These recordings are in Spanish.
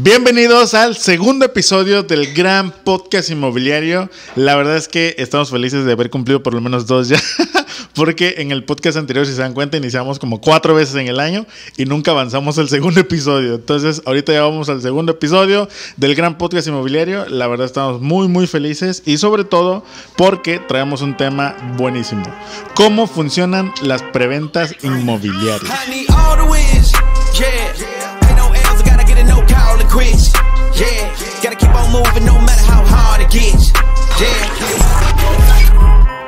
Bienvenidos al segundo episodio del gran podcast inmobiliario. La verdad es que estamos felices de haber cumplido por lo menos dos ya, porque en el podcast anterior, si se dan cuenta, iniciamos como cuatro veces en el año y nunca avanzamos el segundo episodio. Entonces, ahorita ya vamos al segundo episodio del gran podcast inmobiliario. La verdad estamos muy, muy felices y sobre todo porque traemos un tema buenísimo. ¿Cómo funcionan las preventas inmobiliarias? Quits, yeah. Gotta keep on moving no matter how hard it gets, yeah.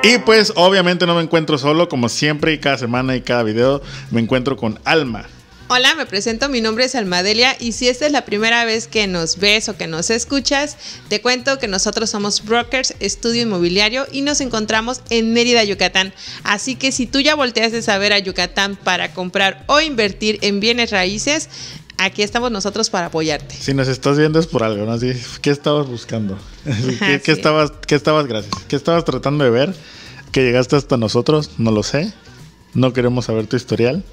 Y pues obviamente no me encuentro solo, como siempre y cada semana y cada video me encuentro con Alma. Hola, me presento, mi nombre es Almadelia y si esta es la primera vez que nos ves o que nos escuchas, te cuento que nosotros somos Brokers Estudio Inmobiliario y nos encontramos en Mérida, Yucatán. Así que si tú ya volteas de saber a Yucatán para comprar o invertir en bienes raíces, aquí estamos nosotros para apoyarte. Si nos estás viendo es por algo, ¿no? Así, ¿Qué estabas buscando? ¿Qué, Ajá, qué sí. estabas, ¿Qué estabas, gracias? ¿Qué estabas tratando de ver? ¿Que llegaste hasta nosotros? No lo sé. No queremos saber tu historial.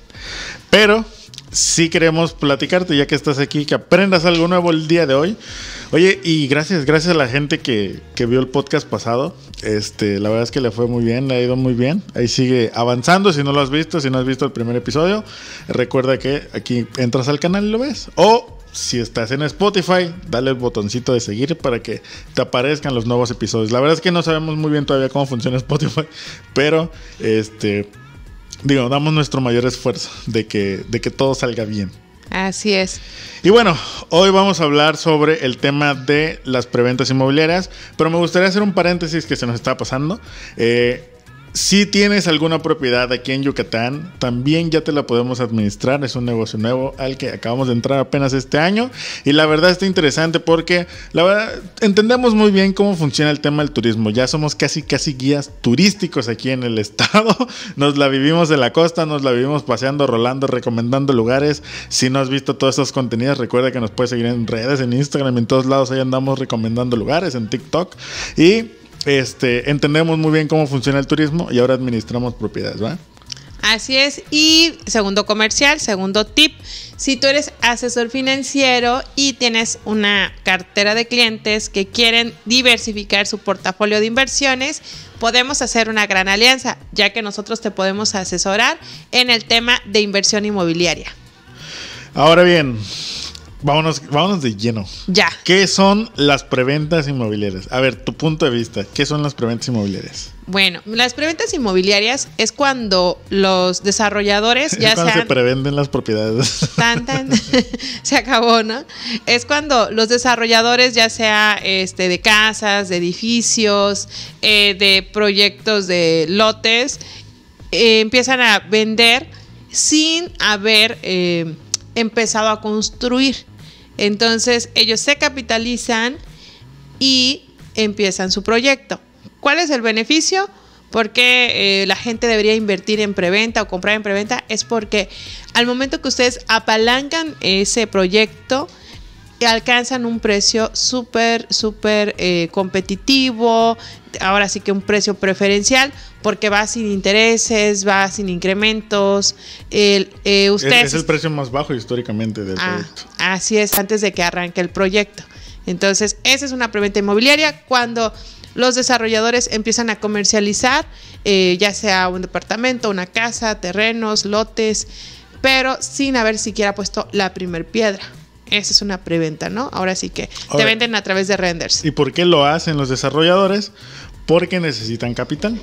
Pero sí queremos platicarte, ya que estás aquí, que aprendas algo nuevo el día de hoy. Oye, y gracias, gracias a la gente que, que vio el podcast pasado. Este, la verdad es que le fue muy bien, le ha ido muy bien. Ahí sigue avanzando. Si no lo has visto, si no has visto el primer episodio, recuerda que aquí entras al canal y lo ves. O si estás en Spotify, dale el botoncito de seguir para que te aparezcan los nuevos episodios. La verdad es que no sabemos muy bien todavía cómo funciona Spotify, pero este digo, damos nuestro mayor esfuerzo de que, de que todo salga bien. Así es. Y bueno, hoy vamos a hablar sobre el tema de las preventas inmobiliarias, pero me gustaría hacer un paréntesis que se nos está pasando. Eh, si tienes alguna propiedad aquí en Yucatán, también ya te la podemos administrar. Es un negocio nuevo al que acabamos de entrar apenas este año. Y la verdad está interesante porque la verdad entendemos muy bien cómo funciona el tema del turismo. Ya somos casi, casi guías turísticos aquí en el estado. Nos la vivimos en la costa, nos la vivimos paseando, rolando, recomendando lugares. Si no has visto todos esos contenidos, recuerda que nos puedes seguir en redes, en Instagram, en todos lados. Ahí andamos recomendando lugares, en TikTok. Y este, entendemos muy bien cómo funciona el turismo y ahora administramos propiedades, ¿va? Así es. Y segundo comercial, segundo tip, si tú eres asesor financiero y tienes una cartera de clientes que quieren diversificar su portafolio de inversiones, podemos hacer una gran alianza, ya que nosotros te podemos asesorar en el tema de inversión inmobiliaria. Ahora bien, vámonos, vámonos de lleno. Ya. ¿Qué son las preventas inmobiliarias? A ver, tu punto de vista, ¿qué son las preventas inmobiliarias? Bueno, las preventas inmobiliarias es cuando los desarrolladores Es ya cuando se sean prevenden las propiedades. tan tan se acabó, ¿no? Es cuando los desarrolladores, ya sea este de casas, de edificios, eh, de proyectos de lotes, eh, empiezan a vender sin haber eh, empezado a construir. Entonces ellos se capitalizan y empiezan su proyecto. ¿Cuál es el beneficio? Porque la gente debería invertir en preventa o comprar en preventa es porque al momento que ustedes apalancan ese proyecto, alcanzan un precio súper, súper eh, competitivo, ahora sí que un precio preferencial, porque va sin intereses, va sin incrementos. El, eh, es, ustedes es el precio más bajo históricamente del Ah, proyecto. así es, antes de que arranque el proyecto. Entonces, esa es una preventa inmobiliaria cuando los desarrolladores empiezan a comercializar, eh, ya sea un departamento, una casa, terrenos, lotes, pero sin haber siquiera puesto la primer piedra. Esa es una preventa, ¿no? Ahora sí que te venden a través de renders. ¿Y por qué lo hacen los desarrolladores? Porque necesitan capital.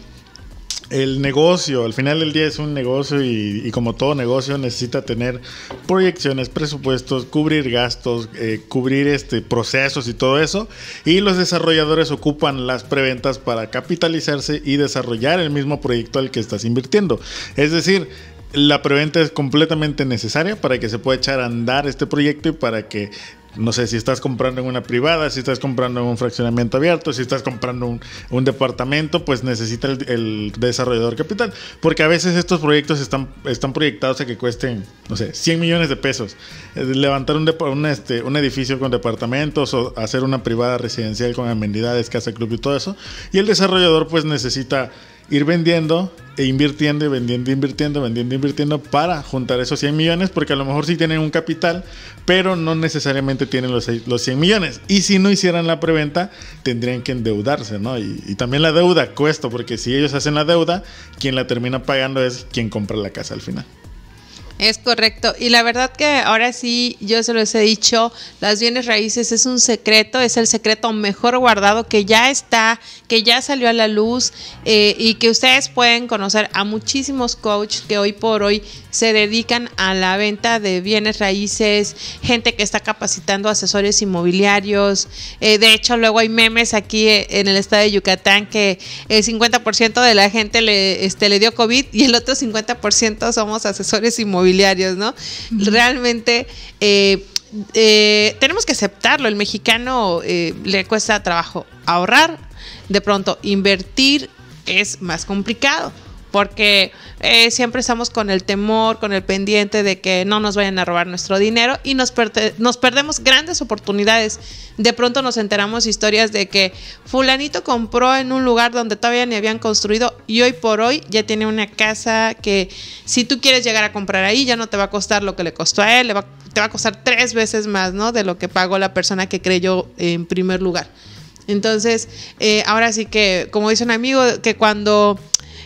El negocio, al final del día es un negocio y, como todo negocio necesita tener proyecciones, presupuestos, cubrir gastos, eh, cubrir este, procesos y todo eso. Y los desarrolladores ocupan las preventas para capitalizarse y desarrollar el mismo proyecto al que estás invirtiendo. Es decir, la preventa es completamente necesaria para que se pueda echar a andar este proyecto y para que no sé si estás comprando en una privada, si estás comprando en un fraccionamiento abierto, si estás comprando un, un departamento, pues necesita el, el desarrollador capital. Porque a veces estos proyectos están, están proyectados a que cuesten, no sé, 100 millones de pesos. Eh, Levantar un, un, este, un edificio con departamentos o hacer una privada residencial con amenidades, casa club y todo eso. Y el desarrollador pues necesita ir vendiendo e invirtiendo y vendiendo, invirtiendo, vendiendo, invirtiendo para juntar esos 100 millones, porque a lo mejor sí tienen un capital, pero no necesariamente tienen los, los 100 millones. Y si no hicieran la preventa, tendrían que endeudarse, ¿no? Y, y también la deuda cuesta, porque si ellos hacen la deuda, quien la termina pagando es quien compra la casa al final. Es correcto. Y la verdad que ahora sí, yo se los he dicho, las bienes raíces es un secreto, es el secreto mejor guardado que ya está, que ya salió a la luz eh, y que ustedes pueden conocer a muchísimos coaches que hoy por hoy se dedican a la venta de bienes raíces, gente que está capacitando asesores inmobiliarios. Eh, de hecho, luego hay memes aquí eh, en el estado de Yucatán que el 50% de la gente le, este, le dio COVID y el otro 50% somos asesores inmobiliarios, ¿no? Realmente... Eh, eh, tenemos que aceptarlo. El mexicano eh, le cuesta trabajo ahorrar, de pronto invertir es más complicado porque eh, siempre estamos con el temor, con el pendiente de que no nos vayan a robar nuestro dinero y nos, nos perdemos grandes oportunidades. De pronto nos enteramos historias de que fulanito compró en un lugar donde todavía ni habían construido y hoy por hoy ya tiene una casa que si tú quieres llegar a comprar ahí ya no te va a costar lo que le costó a él, le va- te va a costar tres veces más, ¿no? De lo que pagó la persona que creyó en primer lugar. Entonces, eh, ahora sí que, como dice un amigo, que cuando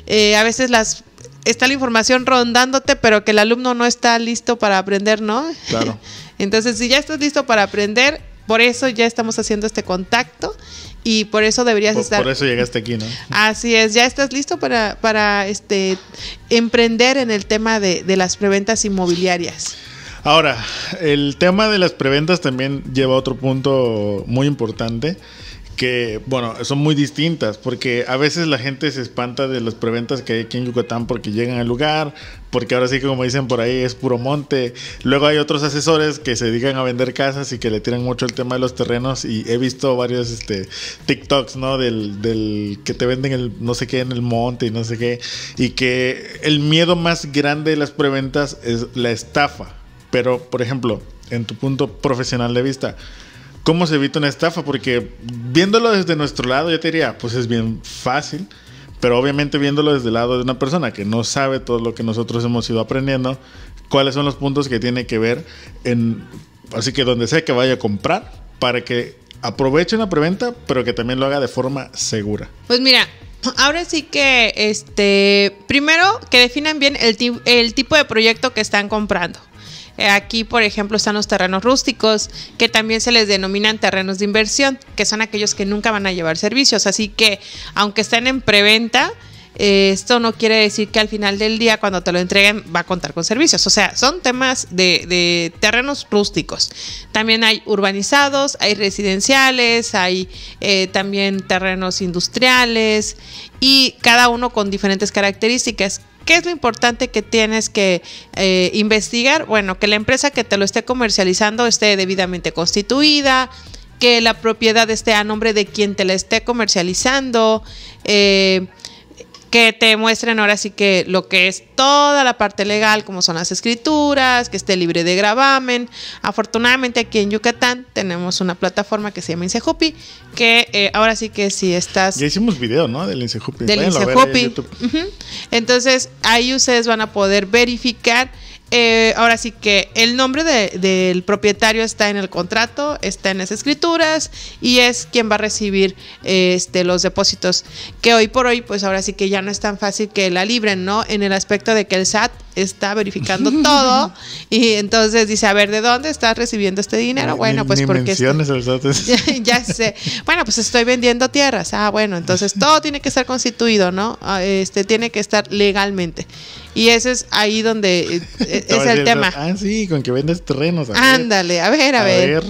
eh, a veces las está la información rondándote, pero que el alumno no está listo para aprender, ¿no? Claro. Entonces, si ya estás listo para aprender, por eso ya estamos haciendo este contacto y por eso deberías Por, estar. por eso llegaste aquí, ¿no? Así es, ya estás listo para, para este emprender en el tema de, de las preventas inmobiliarias. Ahora, el tema de las preventas también lleva a otro punto muy importante que, bueno, son muy distintas porque a veces la gente se espanta de las preventas que hay aquí en Yucatán porque llegan al lugar, porque ahora sí que como dicen por ahí es puro monte. Luego hay otros asesores que se dedican a vender casas y que le tiran mucho el tema de los terrenos y he visto varios este, TikToks, ¿no? Del, del que te venden el no sé qué en el monte y no sé qué. Y que el miedo más grande de las preventas es la estafa. Pero, por ejemplo, en tu punto profesional de vista, ¿cómo se evita una estafa? Porque viéndolo desde nuestro lado, yo te diría, pues es bien fácil. Pero obviamente viéndolo desde el lado de una persona que no sabe todo lo que nosotros hemos ido aprendiendo, cuáles son los puntos que tiene que ver en, así que donde sea que vaya a comprar, para que aproveche una preventa, pero que también lo haga de forma segura. Pues mira, ahora sí que, este, primero que definan bien el, el tipo de proyecto que están comprando. Eh, Aquí, por ejemplo, están los terrenos rústicos, que también se les denominan terrenos de inversión, que son aquellos que nunca van a llevar servicios. Así que, aunque estén en preventa, eh, esto no quiere decir que al final del día, cuando te lo entreguen, va a contar con servicios. O sea, son temas de, terrenos rústicos. También hay urbanizados, hay residenciales, hay eh, también terrenos industriales y cada uno con diferentes características. ¿Qué es lo importante que tienes que eh, investigar? Bueno, que la empresa que te lo esté comercializando esté debidamente constituida, que la propiedad esté a nombre de quien te la esté comercializando, eh, que te muestren ahora sí que lo que es toda la parte legal, como son las escrituras, que esté libre de gravamen. Afortunadamente aquí en Yucatán tenemos una plataforma que se llama Insejupi, que eh, ahora sí que si estás Ya hicimos video, ¿no? Del Insejupi. del Insejupi. Entonces, ahí ustedes van a poder verificar. Eh, ahora sí que el nombre de- del propietario está en el contrato, está en las escrituras y es quien va a recibir este, los depósitos. Que hoy por hoy, pues ahora sí que ya no es tan fácil que la libren, ¿no? En el aspecto de que el SAT está verificando todo y entonces dice, a ver, ¿de dónde estás recibiendo este dinero? Ni- bueno, pues ni porque... ya, sé. Bueno, pues estoy vendiendo tierras. Ah, bueno, entonces todo tiene que estar constituido, ¿no? Ah, Este tiene que estar legalmente. Y ese es ahí donde eh, eh, es el tema. Ah, sí, con que vendes terrenos. a ver. Ándale, a ver, a, A ver. ver.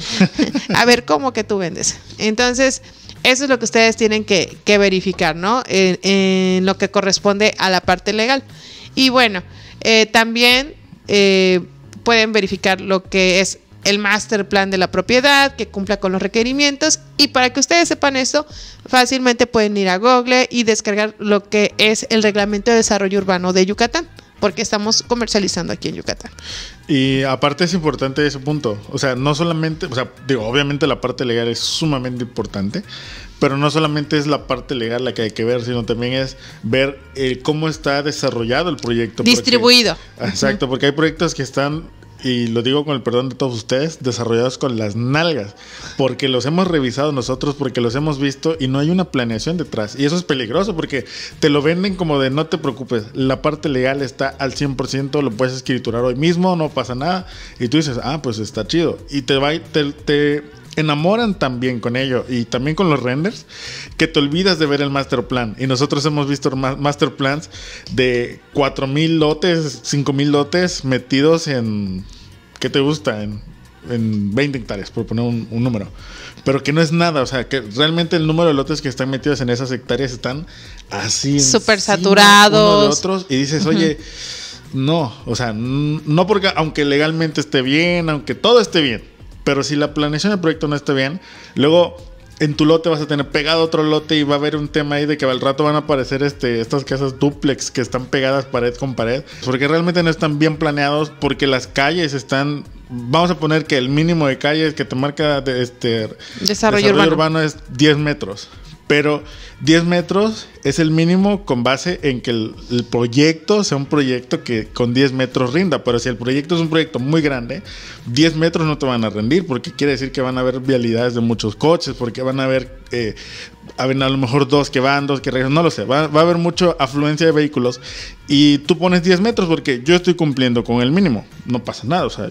a ver cómo que tú vendes. Entonces, eso es lo que ustedes tienen que, que verificar, ¿no? En, en lo que corresponde a la parte legal. Y bueno, eh, también eh, pueden verificar lo que es el master plan de la propiedad, que cumpla con los requerimientos. Y para que ustedes sepan esto, fácilmente pueden ir a Google y descargar lo que es el Reglamento de Desarrollo Urbano de Yucatán. porque estamos comercializando aquí en Yucatán. Y aparte es importante ese punto. O sea, no solamente, o sea, digo, obviamente la parte legal es sumamente importante, pero no solamente es la parte legal la que hay que ver, sino también es ver eh, cómo está desarrollado el proyecto. porque- Distribuido. exacto, porque hay proyectos que están, y lo digo con el perdón de todos ustedes, desarrollados con las nalgas, porque los hemos revisado nosotros, porque los hemos visto y no hay una planeación detrás. Y eso es peligroso porque te lo venden como de no te preocupes, la parte legal está al 100%, lo puedes escriturar hoy mismo, no pasa nada. Y tú dices, ah, pues está chido. Y te va, te, te enamoran también con ello y también con los renders que te olvidas de ver el master plan y nosotros hemos visto ma- master plans de 4000 lotes 5000 lotes metidos en ¿qué te gusta? en, en 20 hectáreas por poner un, un número pero que no es nada o sea que realmente el número de lotes que están metidos en esas hectáreas están así Súper saturados. uno de otros y dices oye no, o sea, no porque aunque legalmente esté bien, aunque todo esté bien, pero si la planeación del proyecto no esté bien, luego en tu lote vas a tener pegado otro lote y va a haber un tema ahí de que al rato van a aparecer este, estas casas duplex que están pegadas pared con pared, porque realmente no están bien planeados, porque las calles están, vamos a poner que el mínimo de calles que te marca de este Desarrollo urbano. urbano es 10 metros. Pero 10 metros es el mínimo con base en que el, proyecto sea un proyecto que con 10 metros rinda. Pero si el proyecto es un proyecto muy grande, 10 metros no te van a rendir porque quiere decir que van a haber vialidades de muchos coches, porque van a haber, eh, a, lo mejor dos que van, dos que regresan, no lo sé. Va, va a haber mucha afluencia de vehículos y tú pones 10 metros porque yo estoy cumpliendo con el mínimo. No pasa nada. O sea,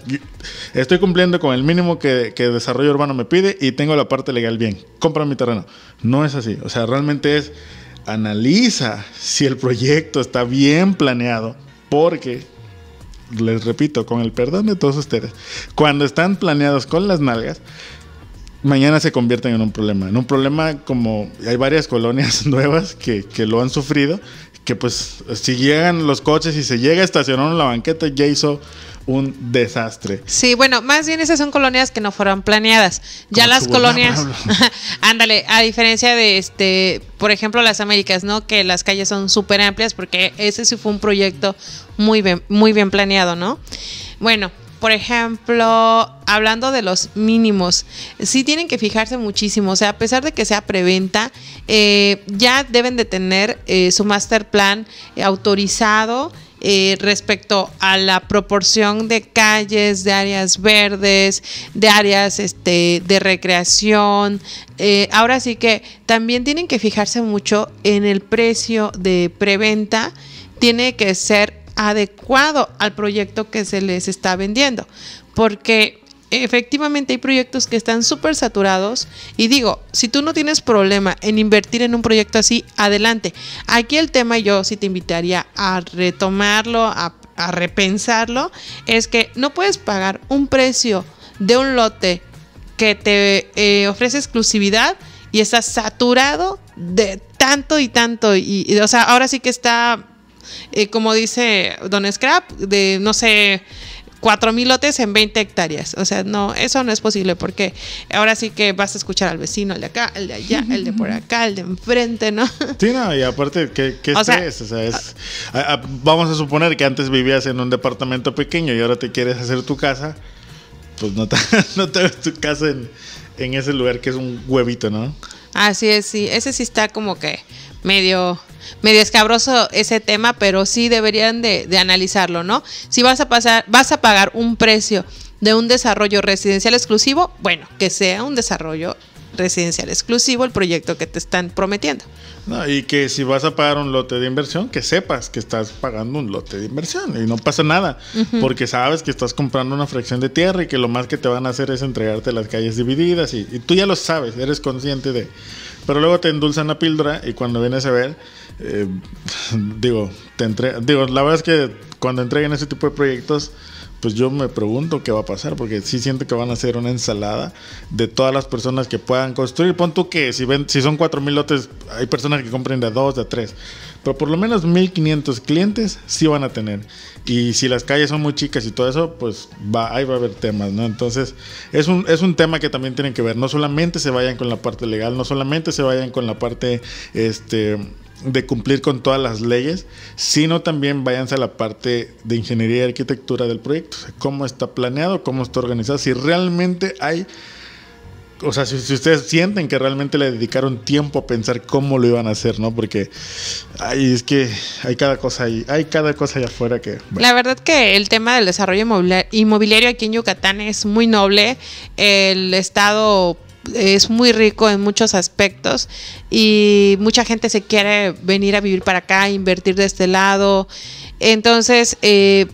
estoy cumpliendo con el mínimo que, que desarrollo urbano me pide y tengo la parte legal bien. Compra mi terreno. No es así. O sea, realmente es analiza si el proyecto está bien planeado porque les repito, con el perdón de todos ustedes, cuando están planeados con las nalgas, mañana se convierten en un problema. En un problema como hay varias colonias nuevas que, que lo han sufrido, que pues si llegan los coches y se llega a estacionar en la banqueta, ya hizo un desastre. Sí, bueno, más bien esas son colonias que no fueron planeadas. Ya Como las colonias, ándale, a diferencia de este, por ejemplo, las Américas, ¿no? Que las calles son súper amplias porque ese sí fue un proyecto muy bien, muy bien planeado, ¿no? Bueno, por ejemplo, hablando de los mínimos, sí tienen que fijarse muchísimo. O sea, a pesar de que sea preventa, eh, ya deben de tener eh, su master plan eh, autorizado respecto a la proporción de calles, de áreas verdes, de áreas este, de recreación. Ahora sí que también tienen que fijarse mucho en el precio de preventa. Tiene que ser adecuado al proyecto que se les está vendiendo. Porque efectivamente hay proyectos que están súper saturados. Y digo, si tú no tienes problema en invertir en un proyecto así, adelante. Aquí el tema yo sí te invitaría a retomarlo, a, repensarlo, es que no puedes pagar un precio de un lote que te eh, ofrece exclusividad y está saturado de tanto y tanto. Y, y, o sea, ahora sí que está, eh, como dice Don Scrap, de no sé, cuatro mil lotes en 20 hectáreas. O sea, no, eso no es posible porque ahora sí que vas a escuchar al vecino, el de acá, el de allá, el de por acá, el de enfrente, ¿no? Sí, no, y aparte, ¿qué, qué O sea? O sea, es, a- a- vamos a suponer que antes vivías en un departamento pequeño y ahora te quieres hacer tu casa, pues no te, no te hagas tu casa en, en ese lugar que es un huevito, ¿no? Así es, sí. Ese sí está como que medio, medio escabroso ese tema, pero sí deberían de, de analizarlo, ¿no? Si vas a pasar, vas a pagar un precio de un desarrollo residencial exclusivo, bueno, que sea un desarrollo residencial exclusivo el proyecto que te están prometiendo. No, y que si vas a pagar un lote de inversión, que sepas que estás pagando un lote de inversión y no pasa nada, porque sabes que estás comprando una fracción de tierra y que lo más que te van a hacer es entregarte las calles divididas y, y tú ya lo sabes, eres consciente de... Pero luego te endulzan la píldora y cuando vienes a ver, eh, digo, te entre- digo, la verdad es que cuando entreguen ese tipo de proyectos, pues yo me pregunto qué va a pasar, porque sí siento que van a ser una ensalada de todas las personas que puedan construir. Pon tú que si, ven, si son 4.000 lotes, hay personas que compren de a dos, de a tres, pero por lo menos 1.500 clientes sí van a tener. Y si las calles son muy chicas y todo eso, pues va, ahí va a haber temas, ¿no? Entonces, es un, es un tema que también tienen que ver. No solamente se vayan con la parte legal, no solamente se vayan con la parte, este de cumplir con todas las leyes, sino también váyanse a la parte de ingeniería y arquitectura del proyecto. Cómo está planeado, cómo está organizado, si realmente hay o sea, si, ustedes sienten que realmente le dedicaron tiempo a pensar cómo lo iban a hacer, ¿no? Porque ay, es que hay cada cosa ahí, hay cada cosa allá afuera que... La verdad que el tema del desarrollo inmobiliario aquí en Yucatán es muy noble. El Estado es muy rico en muchos aspectos y mucha gente se quiere venir a vivir para acá, invertir de este lado. Entonces, eh,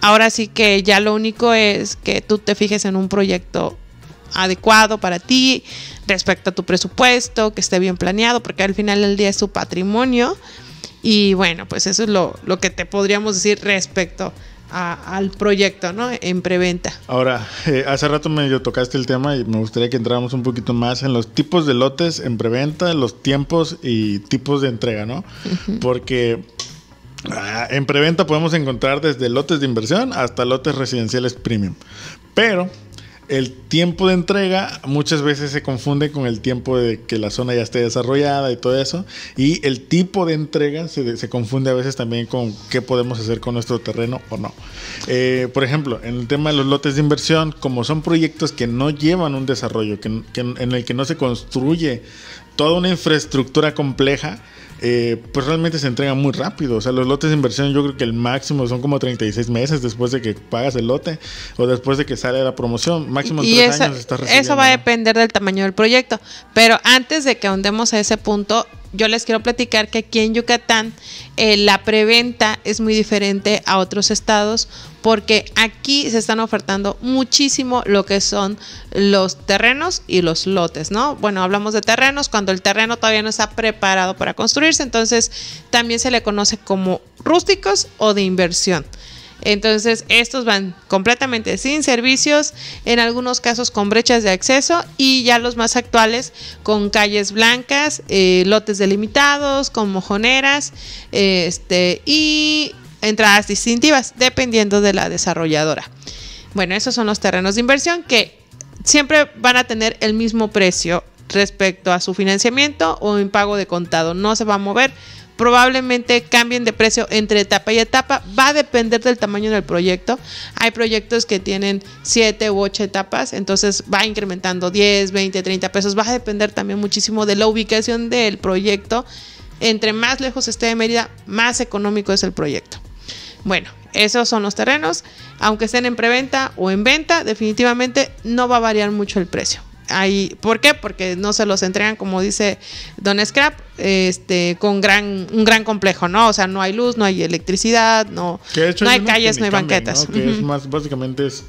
ahora sí que ya lo único es que tú te fijes en un proyecto adecuado para ti respecto a tu presupuesto, que esté bien planeado, porque al final del día es tu patrimonio. Y bueno, pues eso es lo, lo que te podríamos decir respecto a, al proyecto, ¿no? En preventa. Ahora, eh, hace rato medio tocaste el tema y me gustaría que entráramos un poquito más en los tipos de lotes en preventa, los tiempos y tipos de entrega, ¿no? Uh -huh. Porque ah, en preventa podemos encontrar desde lotes de inversión hasta lotes residenciales premium. Pero el tiempo de entrega muchas veces se confunde con el tiempo de que la zona ya esté desarrollada y todo eso. Y el tipo de entrega se, confunde a veces también con qué podemos hacer con nuestro terreno o no. Eh, por ejemplo, en el tema de los lotes de inversión, como son proyectos que no llevan un desarrollo, que en el que no se construye toda una infraestructura compleja, eh, pues realmente se entrega muy rápido. O sea, los lotes de inversión yo creo que el máximo son como 36 meses después de que pagas el lote o después de que sale la promoción. Máximo en y tres años estás recibiendo. Eso va a depender del tamaño del proyecto. Pero antes de que ahondemos a ese punto, yo les quiero platicar que aquí en Yucatán eh, la preventa es muy diferente a otros estados porque aquí se están ofertando muchísimo lo que son los terrenos y los lotes, ¿no? Bueno, hablamos de terrenos cuando el terreno todavía no está preparado para construirse, entonces también se le conoce como rústicos o de inversión. Entonces, estos van completamente sin servicios, en algunos casos con brechas de acceso y ya los más actuales con calles blancas, eh, lotes delimitados, con mojoneras este, y entradas distintivas, dependiendo de la desarrolladora. Bueno, esos son los terrenos de inversión que siempre van a tener el mismo precio respecto a su financiamiento o en pago de contado. No se va a mover probablemente cambien de precio entre etapa y etapa. Va a depender del tamaño del proyecto. Hay proyectos que tienen 7 u 8 etapas, entonces va incrementando 10, 20, 30 pesos. Va a depender también muchísimo de la ubicación del proyecto. Entre más lejos esté de Mérida, más económico es el proyecto. Bueno, esos son los terrenos. Aunque estén en preventa o en venta, definitivamente no va a variar mucho el precio. Ahí, ¿Por qué? Porque no se los entregan, como dice Don Scrap, este, con gran, un gran complejo, ¿no? O sea, no hay luz, no hay electricidad, no, no hay calles, no hay cambian, banquetas. ¿no? Que uh -huh. es más, básicamente es,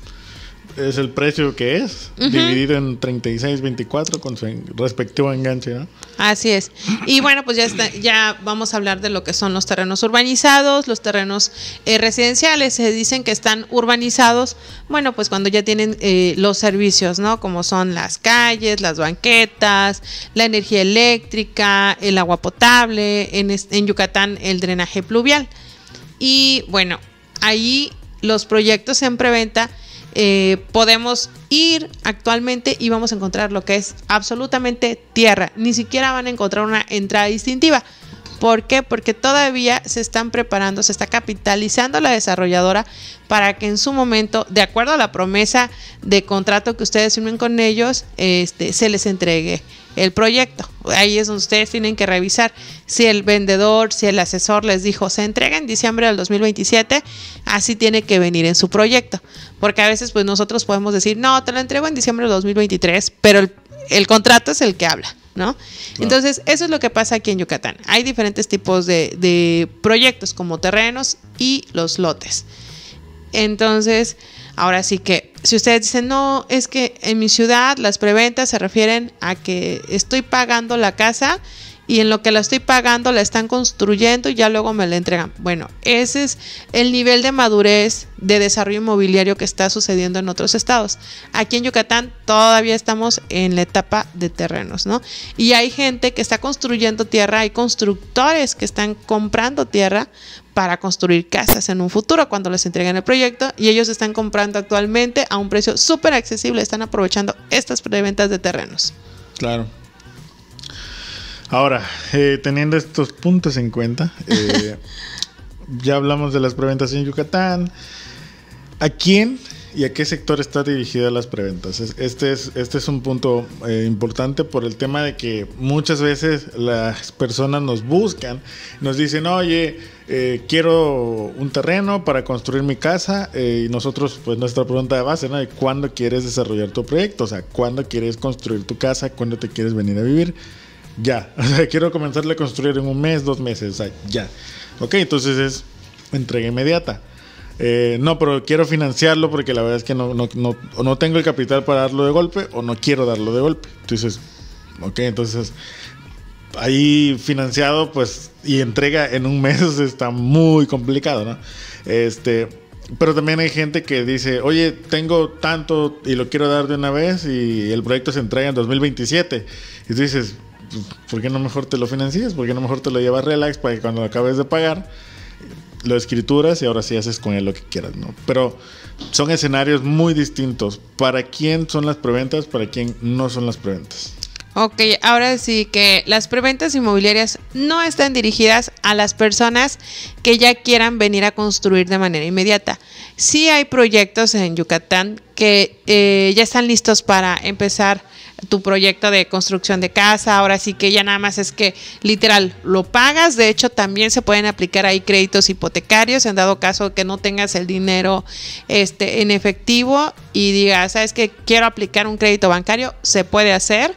es el precio que es, uh -huh. dividido en 36, 24 con su respectivo enganche, ¿no? Así es. Y bueno, pues ya, está, ya vamos a hablar de lo que son los terrenos urbanizados, los terrenos eh, residenciales. Se dicen que están urbanizados, bueno, pues cuando ya tienen eh, los servicios, ¿no? Como son las calles, las banquetas, la energía eléctrica, el agua potable, en, en Yucatán el drenaje pluvial. Y bueno, ahí los proyectos en preventa eh, podemos ir actualmente y vamos a encontrar lo que es absolutamente tierra. Ni siquiera van a encontrar una entrada distintiva. ¿Por qué? Porque todavía se están preparando, se está capitalizando la desarrolladora para que en su momento, de acuerdo a la promesa de contrato que ustedes firmen con ellos, este, se les entregue el proyecto. Ahí es donde ustedes tienen que revisar si el vendedor, si el asesor les dijo se entrega en diciembre del 2027, así tiene que venir en su proyecto. Porque a veces pues nosotros podemos decir, no, te lo entrego en diciembre del 2023, pero el, el contrato es el que habla. ¿No? Entonces, eso es lo que pasa aquí en Yucatán. Hay diferentes tipos de, de proyectos como terrenos y los lotes. Entonces, ahora sí que, si ustedes dicen, no, es que en mi ciudad las preventas se refieren a que estoy pagando la casa y en lo que la estoy pagando la están construyendo y ya luego me la entregan. Bueno, ese es el nivel de madurez de desarrollo inmobiliario que está sucediendo en otros estados. Aquí en Yucatán todavía estamos en la etapa de terrenos, ¿no? Y hay gente que está construyendo tierra, hay constructores que están comprando tierra para construir casas en un futuro cuando les entreguen el proyecto y ellos están comprando actualmente a un precio súper accesible, están aprovechando estas preventas de terrenos. Claro. Ahora, eh, teniendo estos puntos en cuenta, eh, ya hablamos de las preventas en Yucatán. ¿A quién y a qué sector está dirigida las preventas? Es- Este es, este es un punto eh, importante por el tema de que muchas veces las personas nos buscan, nos dicen, oye, eh, quiero un terreno para construir mi casa eh, y nosotros, pues nuestra pregunta de base, ¿no? Cuándo quieres desarrollar tu proyecto, o sea, cuándo quieres construir tu casa, cuándo te quieres venir a vivir. Ya, o sea, quiero comenzarle a construir en un mes, dos meses, o sea, ya. Ok, entonces es entrega inmediata. Eh, no, pero quiero financiarlo porque la verdad es que no, no, no, o no tengo el capital para darlo de golpe o no quiero darlo de golpe. Entonces, ok, entonces ahí financiado pues y entrega en un mes está muy complicado, ¿no? Este, pero también hay gente que dice, oye, tengo tanto y lo quiero dar de una vez y el proyecto se entrega en 2027. Y tú dices, ¿por qué no mejor te lo financias? ¿Por qué no mejor te lo llevas relax para que cuando lo acabes de pagar lo escrituras y ahora sí haces con él lo que quieras, ¿no? Pero son escenarios muy distintos. ¿Para quién son las preventas? ¿Para quién no son las preventas? Ok, ahora sí que las preventas inmobiliarias no están dirigidas a las personas que ya quieran venir a construir de manera inmediata. Sí hay proyectos en Yucatán que eh, ya están listos para empezar tu proyecto de construcción de casa. Ahora sí que ya nada más es que literal lo pagas. De hecho, también se pueden aplicar ahí créditos hipotecarios en dado caso que no tengas el dinero este, en efectivo y digas, sabes que quiero aplicar un crédito bancario, se puede hacer.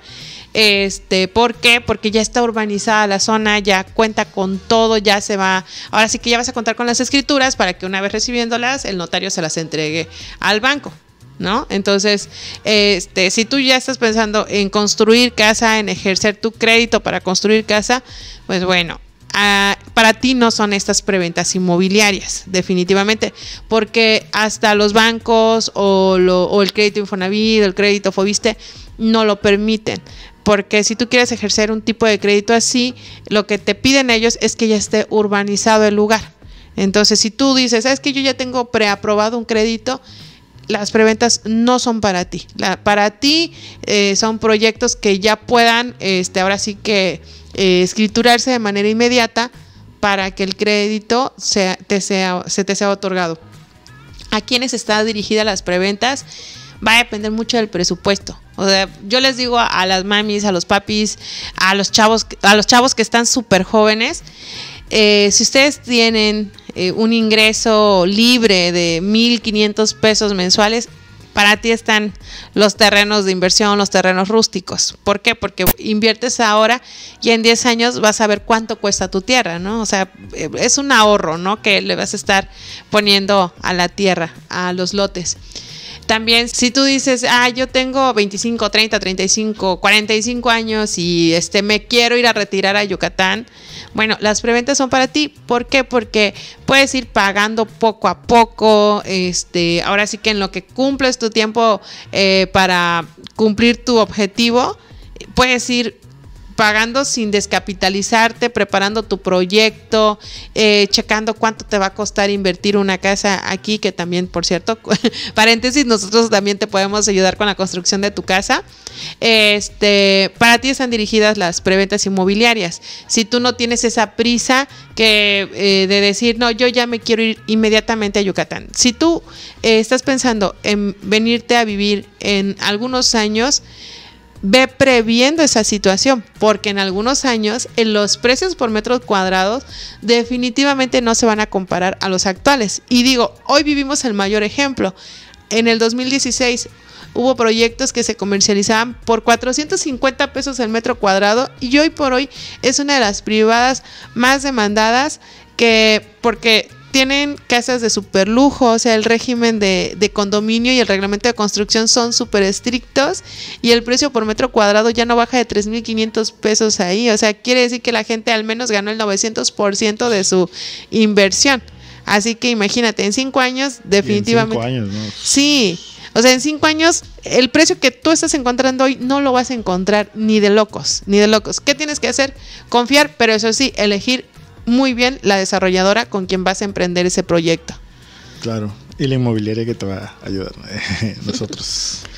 Este, ¿por qué? Porque ya está urbanizada la zona, ya cuenta con todo, ya se va. Ahora sí que ya vas a contar con las escrituras para que una vez recibiéndolas, el notario se las entregue al banco. ¿No? Entonces, este, si tú ya estás pensando en construir casa, en ejercer tu crédito para construir casa, pues bueno, ah, para ti no son estas preventas inmobiliarias, definitivamente, porque hasta los bancos o, lo- o el crédito Infonavit, el crédito Fobiste, no lo permiten. Porque si tú quieres ejercer un tipo de crédito así, lo que te piden ellos es que ya esté urbanizado el lugar. Entonces, si tú dices, es que yo ya tengo preaprobado un crédito, las preventas no son para ti. Para ti eh, son proyectos que ya puedan, este, ahora sí que eh, escriturarse de manera inmediata para que el crédito sea, te sea, se te sea otorgado. ¿A quiénes está dirigida las preventas? Va a depender mucho del presupuesto. O sea, yo les digo a, a las mamis, a los papis, a los chavos, a los chavos que están súper jóvenes, eh, si ustedes tienen eh, un ingreso libre de 1.500 pesos mensuales, para ti están los terrenos de inversión, los terrenos rústicos. ¿Por qué? Porque inviertes ahora y en 10 años vas a ver cuánto cuesta tu tierra, ¿no? O sea, eh, es un ahorro, ¿no? Que le vas a estar poniendo a la tierra, a los lotes. También, si tú dices, ah, yo tengo 25, 30, 35, 45 años y este me quiero ir a retirar a Yucatán, bueno, las preventas son para ti. ¿Por qué? Porque puedes ir pagando poco a poco. Este, ahora sí que en lo que cumples tu tiempo eh, para cumplir tu objetivo, puedes ir pagando sin descapitalizarte, preparando tu proyecto, eh, checando cuánto te va a costar invertir una casa aquí, que también, por cierto, paréntesis, nosotros también te podemos ayudar con la construcción de tu casa. Este, para ti están dirigidas las preventas inmobiliarias. Si tú no tienes esa prisa que eh, de decir, no, yo ya me quiero ir inmediatamente a Yucatán. Si tú eh, estás pensando en venirte a vivir en algunos años, ve previendo esa situación, porque en algunos años en los precios por metros cuadrados definitivamente no se van a comparar a los actuales. Y digo, hoy vivimos el mayor ejemplo. En el 2016 hubo proyectos que se comercializaban por 450 pesos el metro cuadrado y hoy por hoy es una de las privadas más demandadas que porque tienen casas de super lujo, o sea, el régimen de, de condominio y el reglamento de construcción son súper estrictos y el precio por metro cuadrado ya no baja de 3.500 pesos ahí, o sea, quiere decir que la gente al menos ganó el 900% de su inversión. Así que imagínate, en cinco años definitivamente... En cinco años, ¿no? Sí, o sea, en cinco años el precio que tú estás encontrando hoy no lo vas a encontrar ni de locos, ni de locos. ¿Qué tienes que hacer? Confiar, pero eso sí, elegir muy bien la desarrolladora con quien vas a emprender ese proyecto. Claro. Y la inmobiliaria que te va a ayudar. Nosotros.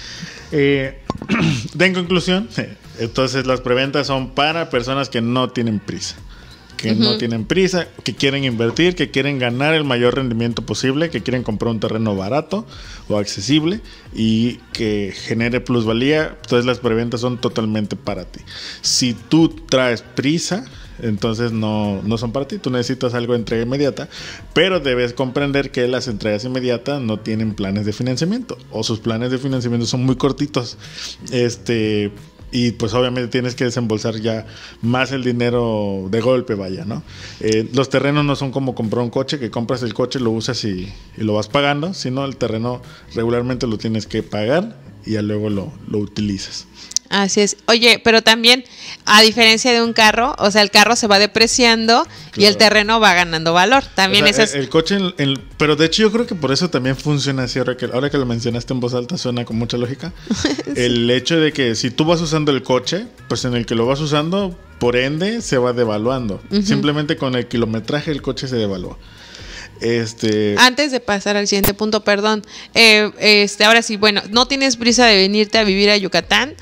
Eh, en conclusión, Entonces las preventas son para personas que no tienen prisa. Que no tienen prisa, que quieren invertir, que quieren ganar el mayor rendimiento posible, que quieren comprar un terreno barato o accesible y que genere plusvalía. Entonces las preventas son totalmente para ti. Si tú traes prisa, entonces no, no son para ti. Tú necesitas algo de entrega inmediata, pero debes comprender que las entregas inmediatas no tienen planes de financiamiento o sus planes de financiamiento son muy cortitos. Este, y pues obviamente tienes que desembolsar ya más el dinero de golpe, vaya, ¿no? Eh, los terrenos no son como comprar un coche, que compras el coche, lo usas y, y lo vas pagando, sino el terreno regularmente lo tienes que pagar y ya luego lo, lo utilizas. Así es. Oye, pero también, a diferencia de un carro, o sea, el carro se va depreciando y el terreno va ganando valor. También O sea, eso es... el, el coche, pero de hecho yo creo que por eso también funciona así. Ahora que, ahora que lo mencionaste en voz alta suena con mucha lógica. El hecho de que si tú vas usando el coche, pues en el que lo vas usando, por ende se va devaluando. Simplemente con el kilometraje el coche se devalúa. Este, Antes de pasar al siguiente punto, perdón. eh, este, ahora sí, bueno, no tienes prisa de venirte a vivir a Yucatán.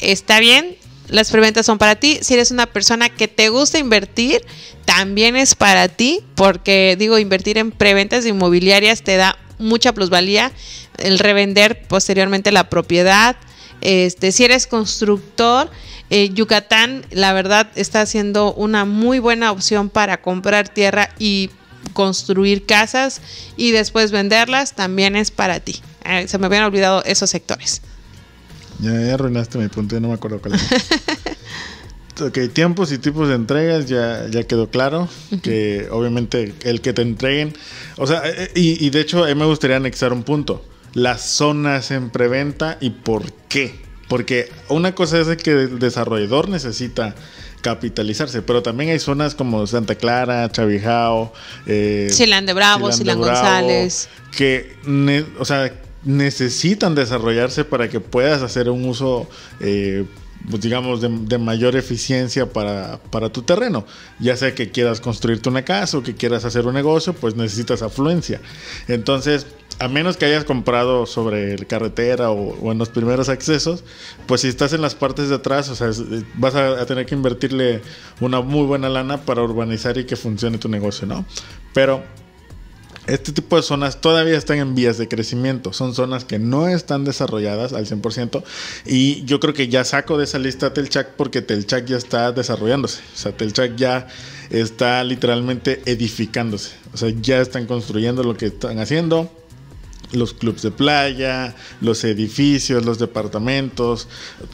Está bien, las preventas son para ti. Si eres una persona que te gusta invertir, también es para ti, porque digo, invertir en preventas inmobiliarias te da mucha plusvalía. El revender posteriormente la propiedad. Este, si eres constructor, eh, Yucatán, la verdad, está siendo una muy buena opción para comprar tierra y construir casas y después venderlas, también es para ti. Eh, se me habían olvidado esos sectores. Ya, ya arruinaste mi punto, ya no me acuerdo cuál es. Ok, tiempos y tipos de entregas ya, ya quedó claro. Que obviamente el que te entreguen. O sea, eh, y, y de hecho, me gustaría anexar un punto: las zonas en preventa y por qué. Porque una cosa es que el desarrollador necesita capitalizarse, pero también hay zonas como Santa Clara, Chavijao, eh, Silán de Bravo, Silán Silán Bravo, González. que, o sea, necesitan desarrollarse para que puedas hacer un uso, eh, pues, digamos, de, mayor eficiencia para, para tu terreno. Ya sea que quieras construirte una casa o que quieras hacer un negocio, pues necesitas afluencia. Entonces, a menos que hayas comprado sobre carretera o, en los primeros accesos, pues si estás en las partes de atrás, o sea, es- vas a, a tener que invertirle una muy buena lana para urbanizar y que funcione tu negocio, ¿no? Pero este tipo de zonas todavía están en vías de crecimiento. Son zonas que no están desarrolladas al 100%. Y yo creo que ya saco de esa lista Telchac porque Telchac ya está desarrollándose. O sea, Telchac ya está literalmente edificándose. O sea, ya están construyendo lo que están haciendo. Los clubes de playa, los edificios, los departamentos,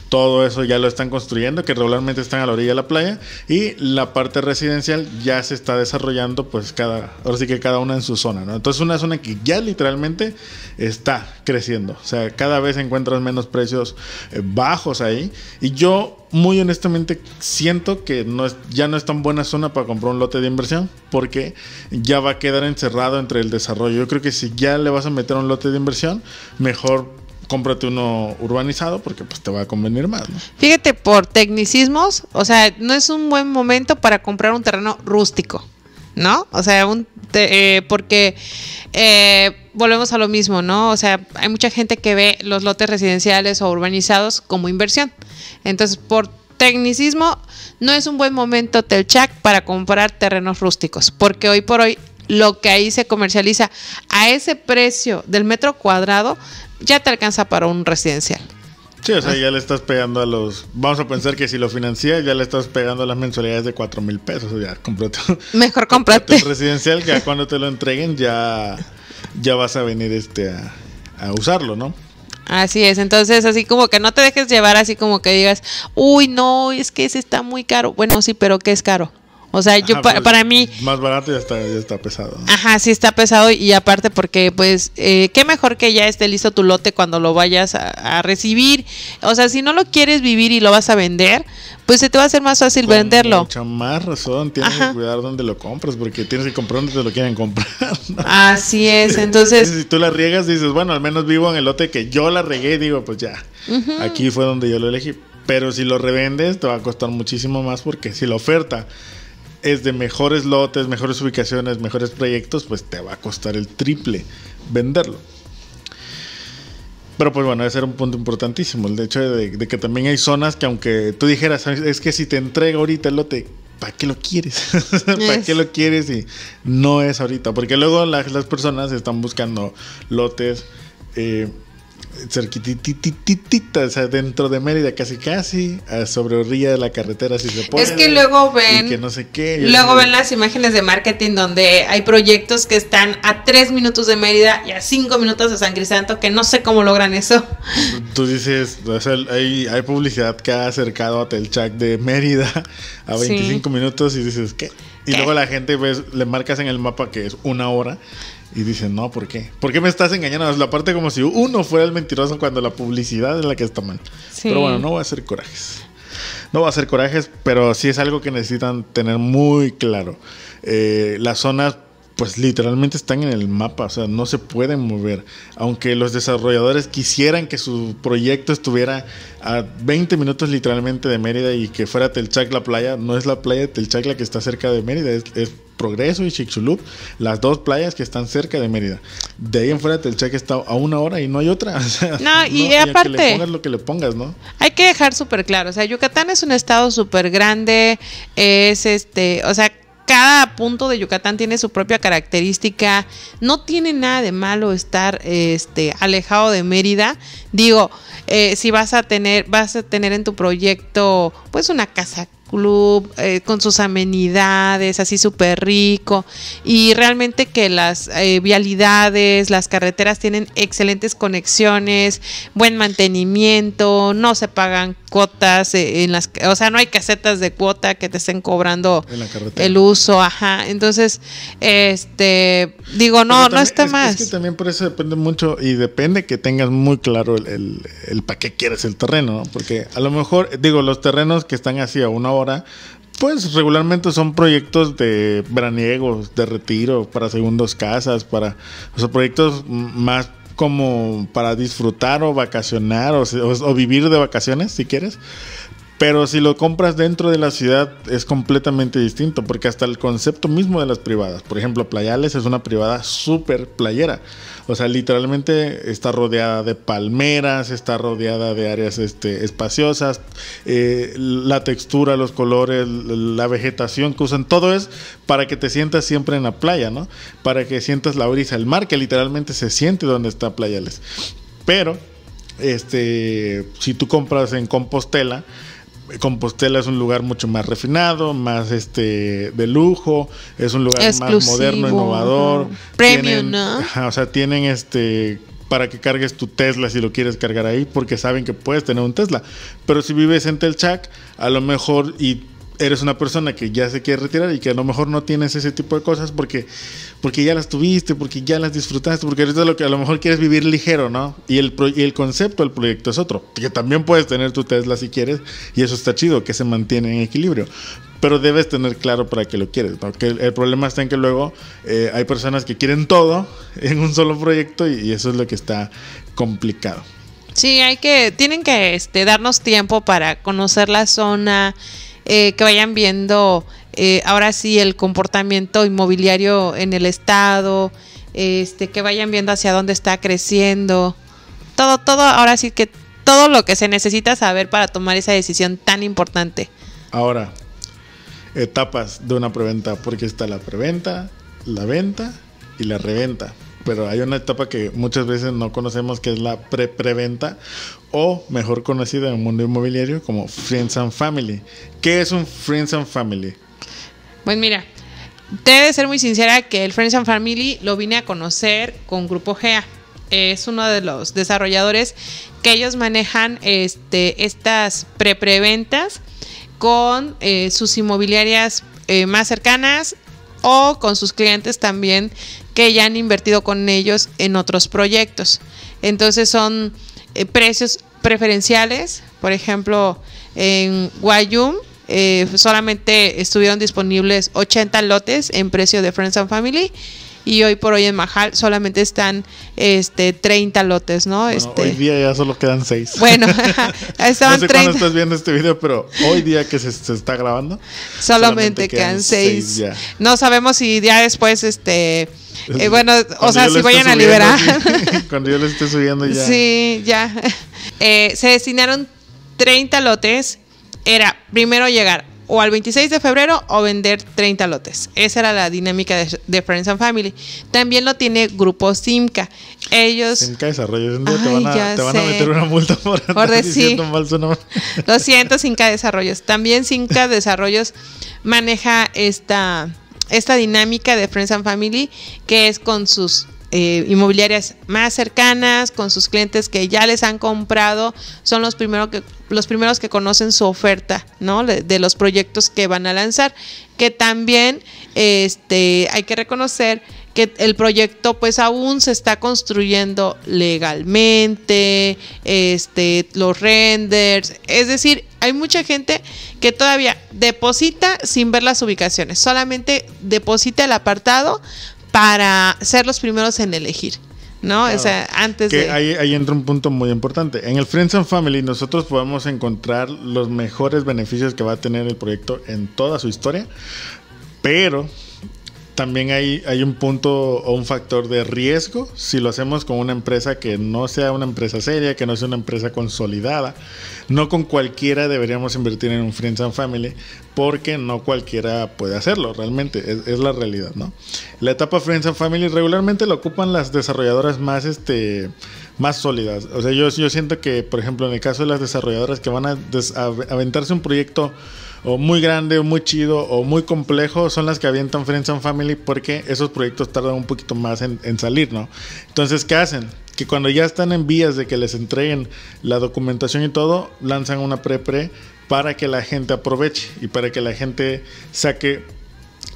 todo eso ya lo están construyendo, que regularmente están a la orilla de la playa. Y la parte residencial ya se está desarrollando, pues cada, ahora sí que cada una en su zona, ¿no? Entonces una zona que ya literalmente está creciendo. O sea, cada vez encuentras menos precios eh, bajos ahí. Y yo, muy honestamente, siento que no es, ya no es tan buena zona para comprar un lote de inversión, porque ya va a quedar encerrado entre el desarrollo. Yo creo que si ya le vas a meter un lote de inversión, mejor cómprate uno urbanizado porque pues te va a convenir más. Fíjate, por tecnicismos, o sea, no es un buen momento para comprar un terreno rústico, ¿no? O sea, un te- eh, porque eh, volvemos a lo mismo, ¿no? O sea, hay mucha gente que ve los lotes residenciales o urbanizados como inversión. Entonces, por tecnicismo, no es un buen momento Telchac para comprar terrenos rústicos, porque hoy por hoy lo que ahí se comercializa a ese precio del metro cuadrado ya te alcanza para un residencial. Sí, o sea, ya le estás pegando a los... Vamos a pensar que si lo financias, ya le estás pegando a las mensualidades de 4 mil pesos. Ya, cómprate, Mejor cómprate. un residencial que ya cuando te lo entreguen ya, ya vas a venir este a, a usarlo, ¿no? Así es, entonces así como que no te dejes llevar así como que digas, uy, no, es que ese está muy caro. Bueno, sí, pero ¿qué es caro? O sea, yo Ajá, pa- pues, para mí, Más barato ya está, ya está pesado. ¿no? ajá, sí está pesado y aparte porque pues, eh, qué mejor que ya esté listo tu lote cuando lo vayas a, a recibir. O sea, si no lo quieres vivir y lo vas a vender, pues se te va a hacer más fácil Con venderlo. Mucha más razón. Tienes Ajá. que cuidar dónde lo compras porque tienes que comprar donde te lo quieren comprar. ¿no? Así es, entonces, si tú la riegas, dices, bueno, al menos vivo en el lote que yo la regué, digo, pues ya, aquí fue donde yo lo elegí. Pero si lo revendes, te va a costar muchísimo más porque si la oferta es de mejores lotes, mejores ubicaciones, mejores proyectos, pues te va a costar el triple venderlo. Pero pues bueno, ese era un punto importantísimo, el hecho de, de que también hay zonas que aunque tú dijeras, "¿Sabes? es que si te entrega ahorita el lote, ¿para qué lo quieres? ¿Para qué lo quieres? Y no es ahorita, porque luego la- las personas están buscando lotes. Eh, cerquititititita, o sea, dentro de Mérida, casi casi, sobre orilla de la carretera, si se puede. Es que luego ven- que no sé qué. Luego ven las imágenes de marketing donde hay proyectos que están a tres minutos de Mérida y a cinco minutos de San Crisanto, que no sé cómo logran eso. Tú dices, o sea, hay, hay publicidad que ha acercado a Telchac de Mérida a Sí. 25 minutos y dices, ¿qué? Y ¿Qué? luego la gente ves, le marcas en el mapa que es una hora y dicen, no, ¿por qué? ¿Por qué me estás engañando? Es la parte como si uno fuera el mentiroso cuando la publicidad es la que está mal. Sí. Pero bueno, no voy a hacer corajes. No voy a hacer corajes, pero sí es algo que necesitan tener muy claro. Eh, las zonas, pues literalmente están en el mapa, o sea, no se pueden mover. Aunque los desarrolladores quisieran que su proyecto estuviera a 20 minutos literalmente de Mérida y que fuera Telchac la playa, no es la playa de Telchac la que está cerca de Mérida, es, es Progreso y Chicxulub, las dos playas que están cerca de Mérida. De ahí en fuera Telchac está a una hora y no hay otra. o sea, No, y a que aparte- le pongas lo que le pongas, ¿no? Hay que dejar súper claro, o sea, Yucatán es un estado súper grande, es este, o sea, cada punto de Yucatán tiene su propia característica, no tiene nada de malo estar este, alejado de Mérida, digo, eh, si vas a tener, vas a tener en tu proyecto pues una casa club eh, con sus amenidades, así súper rico y realmente que las eh, vialidades, las carreteras tienen excelentes conexiones, buen mantenimiento, no se pagan cuotas eh, en las, o sea, no hay casetas de cuota que te estén cobrando el uso, ajá. Entonces, este, digo, no, no está es- más. Es que también por eso depende mucho y depende que tengas muy claro el, el, el para qué quieres el terreno, ¿no? Porque a lo mejor, digo, los terrenos que están así a una hora, pues regularmente son proyectos de veraniegos, de retiro, para segundos casas, para, o sea, proyectos más como para disfrutar o vacacionar o- o vivir de vacaciones, si quieres. Pero si lo compras dentro de la ciudad es completamente distinto, porque hasta el concepto mismo de las privadas, por ejemplo, Playales es una privada súper playera. O sea, literalmente está rodeada de palmeras, está rodeada de áreas este, espaciosas, eh, la textura, los colores, la vegetación que usan, todo es para que te sientas siempre en la playa, ¿no? Para que sientas la brisa, el mar que literalmente se siente donde está Playales. Pero, este, si tú compras en Compostela, Compostela es un lugar mucho más refinado, más este de lujo, es un lugar más moderno, innovador. Premium, Tienen- ¿no? ajá, o sea, tienen este para que cargues tu Tesla si lo quieres cargar ahí, porque saben que puedes tener un Tesla. Pero si vives en Telchac, a lo mejor y eres una persona que ya se quiere retirar y que a lo mejor no tienes ese tipo de cosas porque, porque ya las tuviste, porque ya las disfrutaste, porque ahorita lo que a lo mejor quieres vivir ligero, ¿no? Y el, pro- y el concepto del proyecto es otro, que también puedes tener tu Tesla si quieres y eso está chido, que se mantiene en equilibrio. Pero debes tener claro para qué lo quieres, ¿no? El problema está en que luego eh, hay personas que quieren todo en un solo proyecto y, y eso es lo que está complicado. Sí, hay que, tienen que este, darnos tiempo para conocer la zona, eh, que vayan viendo eh, ahora sí el comportamiento inmobiliario en el estado, este, que vayan viendo hacia dónde está creciendo, todo, todo, ahora sí que todo lo que se necesita saber para tomar esa decisión tan importante. Ahora, etapas de una preventa, porque está la preventa, la venta y la reventa. Pero hay una etapa que muchas veces no conocemos que es la pre-preventa o mejor conocida en el mundo inmobiliario como Friends and Family. ¿Qué es un Friends and Family? Pues mira, debe de ser muy sincera que el Friends and Family lo vine a conocer con Grupo GEA. Es uno de los desarrolladores que ellos manejan este, estas pre-preventas con eh, sus inmobiliarias eh, más cercanas o con sus clientes también que ya han invertido con ellos en otros proyectos. Entonces son eh, precios preferenciales, por ejemplo, en Guayum eh, solamente estuvieron disponibles 80 lotes en precio de Friends and Family y hoy por hoy en Majal solamente están este 30 lotes, ¿no? Bueno, este, Hoy día ya solo quedan seis. bueno, estaban no sé 30. cuándo estás viendo este video, pero hoy día que se, se está grabando. Solamente quedan seis. ya. No sabemos si ya después, este, eh, bueno, o Cuando sea, yo lo si vayan a subiendo, liberar. sí, cuando yo lo esté subiendo ya. Sí, ya. Eh, se destinaron 30 lotes. Era primero llegar o al 26 de febrero o vender 30 lotes. Esa era la dinámica de, de Friends and Family. También lo tiene Grupo Simca. Ellos, Simca Desarrollo. Un día te van, a, ya te van a sé. meter una multa por, decir. mal su nombre. lo siento, Simca Desarrollos. También Simca Desarrollos maneja esta, esta dinámica de Friends and Family que es con sus eh, inmobiliarias más cercanas, con sus clientes que ya les han comprado, son los primeros que los primeros que conocen su oferta, ¿no? De, de los proyectos que van a lanzar, que también este hay que reconocer que el proyecto pues aún se está construyendo legalmente, este, los renders, es decir, hay mucha gente que todavía deposita sin ver las ubicaciones, solamente deposita el apartado para ser los primeros en elegir, ¿no? O sea, antes Que de... ahí, ahí entra un punto muy importante. En el Friends and Family nosotros podemos encontrar los mejores beneficios que va a tener el proyecto en toda su historia, pero también hay, hay un punto o un factor de riesgo si lo hacemos con una empresa que no sea una empresa seria, que no sea una empresa consolidada. No con cualquiera deberíamos invertir en un Friends and Family porque no cualquiera puede hacerlo, realmente, es, la realidad, ¿no? La etapa Friends and Family regularmente la ocupan las desarrolladoras más, este, más sólidas. O sea, yo, yo siento que, por ejemplo, en el caso de las desarrolladoras que van a, a aventarse un proyecto o muy grande, o muy chido, o muy complejo, son las que avientan Friends and Family porque esos proyectos tardan un poquito más en, salir, ¿no? Entonces, ¿qué hacen? Que cuando ya están en vías de que les entreguen la documentación y todo, lanzan una pre-pre para que la gente aproveche y para que la gente saque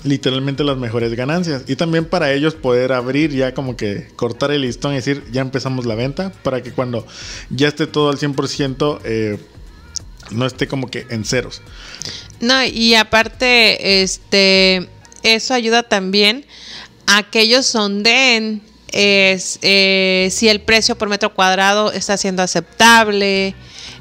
literalmente las mejores ganancias. Y también para ellos poder abrir ya como que cortar el listón y decir, ya empezamos la venta, para que cuando ya esté todo al 100%, eh, no esté como que en ceros. No, y aparte, este, eso ayuda también a que ellos sondeen es, eh, si el precio por metro cuadrado está siendo aceptable,